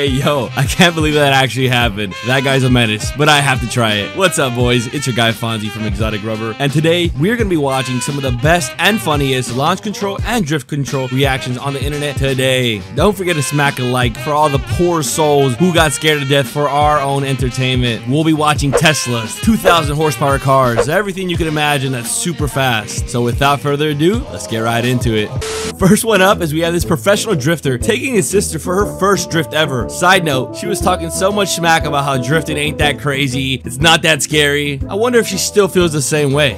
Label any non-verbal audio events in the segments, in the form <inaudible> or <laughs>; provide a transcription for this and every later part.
Hey yo, I can't believe that actually happened. That guy's a menace, but I have to try it. What's up, boys? It's your guy Fonzie from Exotic Rubber, and today we're gonna be watching some of the best and funniest launch control and drift control reactions on the internet today. Don't forget to smack a like for all the poor souls who got scared to death for our own entertainment. We'll be watching Teslas, 2,000 horsepower cars, everything you can imagine that's super fast. So without further ado, let's get right into it. First one up is we have this professional drifter taking his sister for her first drift ever. Side note, she was talking so much smack about how drifting ain't that crazy, it's not that scary. I wonder if she still feels the same way.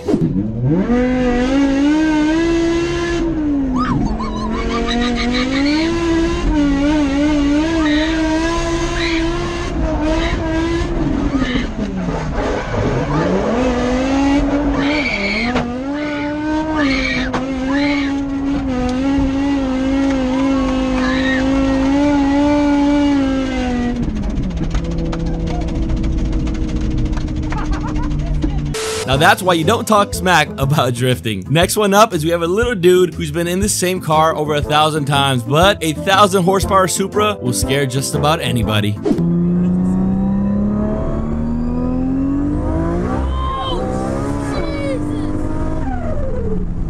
Now that's why you don't talk smack about drifting. Next one up is we have a little dude who's been in the same car over a thousand times, but a thousand horsepower Supra will scare just about anybody.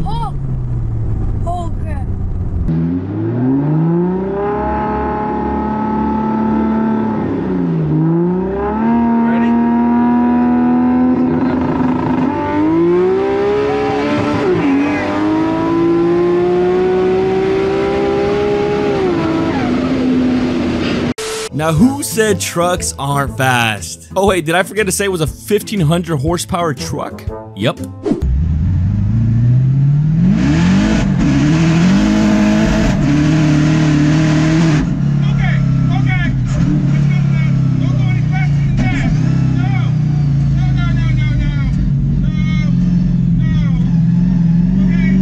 Oh! Oh crap. Now who said trucks aren't fast? Oh wait, did I forget to say it was a 1500 horsepower truck? Yep. Okay, okay. Let's go now. Don't go any faster than that. No. No, no, no, no, no. No. No. Okay.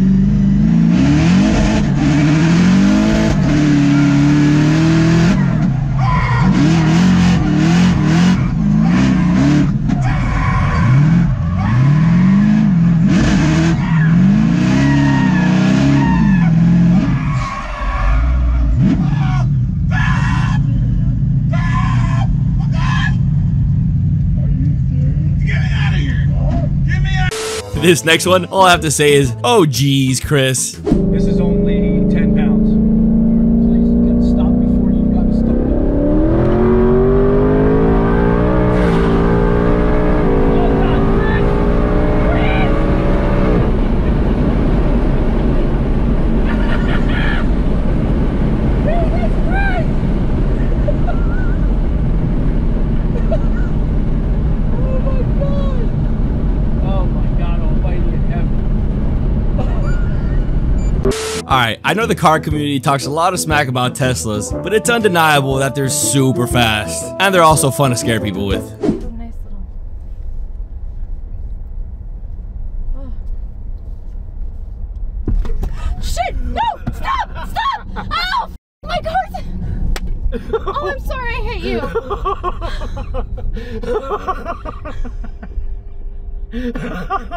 Get me out of here. Get me out. This next one, all I have to say is, oh geez, Chris. This is only 10 pounds. Please, you gotta stop before you gotta stop. Oh my god, almighty in heaven. Alright, I know the car community talks a lot of smack about Teslas, but it's undeniable that they're super fast. And they're also fun to scare people with. Nice little. Oh. Shit! No! Stop! Stop! Oh! My car's. Oh, I'm sorry. I hit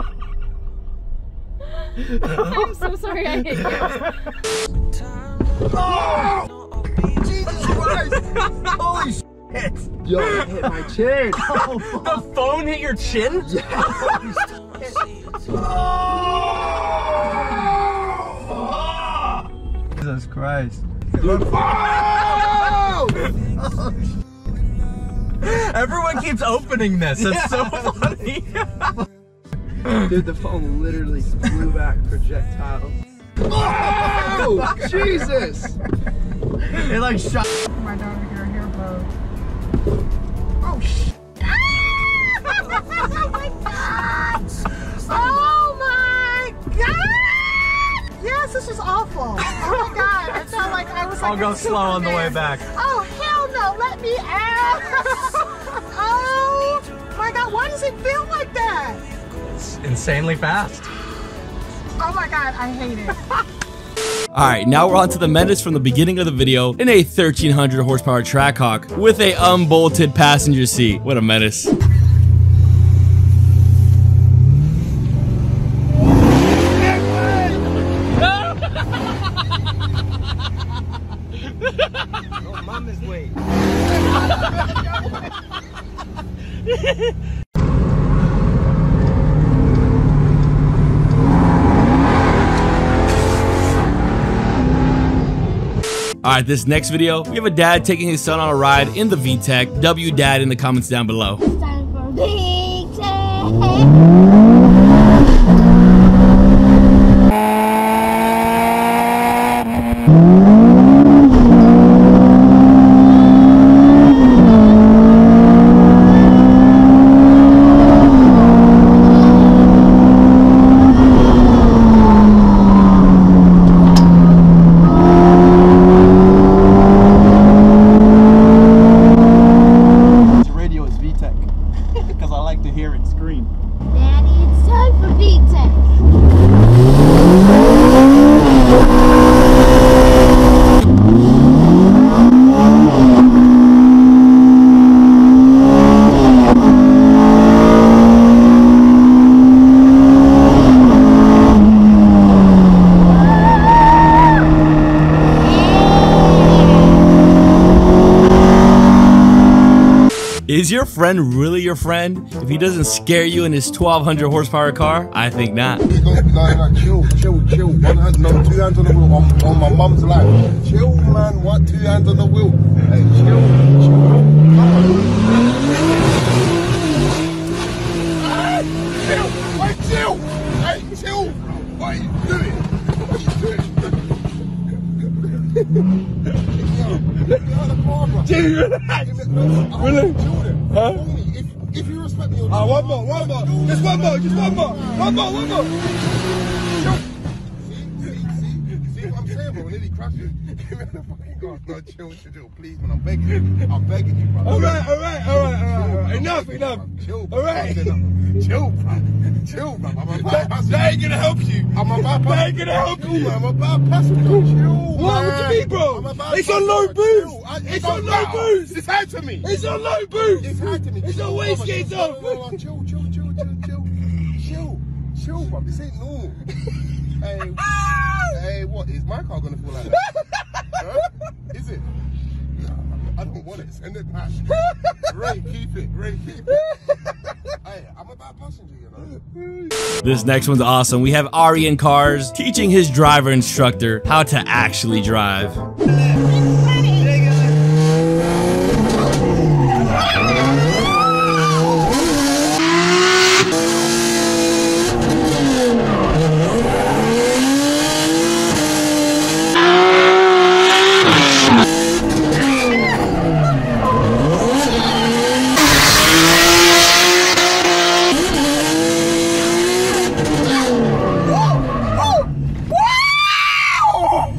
you. <laughs> <laughs> I'm so sorry. I hit you. Jesus Christ! Holy shit! Yo, that hit my chin! <laughs> The phone hit your chin? <laughs> Jesus Christ. Everyone keeps opening this. It's so funny. <laughs> Dude, the phone literally flew back projectile. Oh! <laughs> <laughs> Jesus! it like shot. My daughter get her hair blowed. Oh, sh! oh my god! Oh my god! Yes, this is awful. Oh my god! I felt like I was like I'll go slow on the way back. Oh hell no! Let me out! oh my god! Why does it feel like that? It's insanely fast. Oh my god! I hate it. <laughs> Alright, now we're on to the menace from the beginning of the video in a 1300 horsepower Trackhawk with a unbolted passenger seat. What a menace. Mama's way. Alright, this next video, we have a dad taking his son on a ride in the VTEC. W dad in the comments down below. It's time for. The radio is VTEC because I like to hear it scream. Daddy, it's time for Big Tank. Is your friend really your friend if he doesn't scare you in his 1200 horsepower car? I think not. No, no, chill, chill, chill. One hand, no, two hands on the wheel on, on my mum's life. Chill, man. What? Two hands on the wheel. Hey, chill, chill. Come on. Hey, chill. Hey, chill. Hey, chill. What are you doing? What are you doing? Let me out of the car, bro. Chill, relax. Relax. Huh? If, if you respect me, Ah, one more, one more. Just one more, just one more. One more, one more. Nearly crashes. Get me the fucking car. No, chill, chill, chill, please, man. I'm begging you. I'm begging you, bro. All right, all right, all right, all right, all right. Enough, enough. Chill, bro. All right. Chill, bro. Chill, bro. I'm a bad passenger. That ain't gonna help you. I'm a bad That ain't gonna help you. I'm a bad passenger. Chill, What? What do you mean, bro? I'm a bad It's on low boost. It's on low boost. It's hard to me. It's on low boost. It's hard to me. It's on brother. wastegates Chill, off. no, no, no. Chill, chill, chill, chill, chill. Chill. Chill, bro. This ain't normal. <laughs> hey, hey, what? Is my car gonna feel like that? huh? Is it? Nah, I don't want it. Send it back. Ray, keep it. Ray, keep it. <laughs> hey, I'm a bad passenger, you know. This next one's awesome. We have Ari in cars teaching his driver instructor how to actually drive.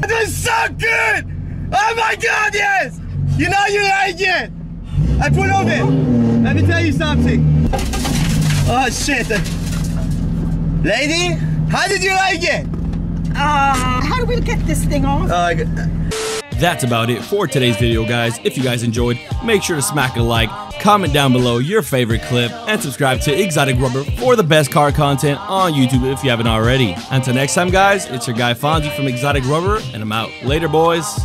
This is so good. Oh my God, yes. You know you like it. I pull over. Let me tell you something. Oh shit. Lady, how did you like it? Uh, how do we get this thing off? I got- That's about it for today's video, guys. If you guys enjoyed, make sure to smack a like, comment down below your favorite clip, and subscribe to Exotic Rubber for the best car content on YouTube if you haven't already. Until next time, guys, it's your guy Fonzie from Exotic Rubber, and I'm out. Later, boys.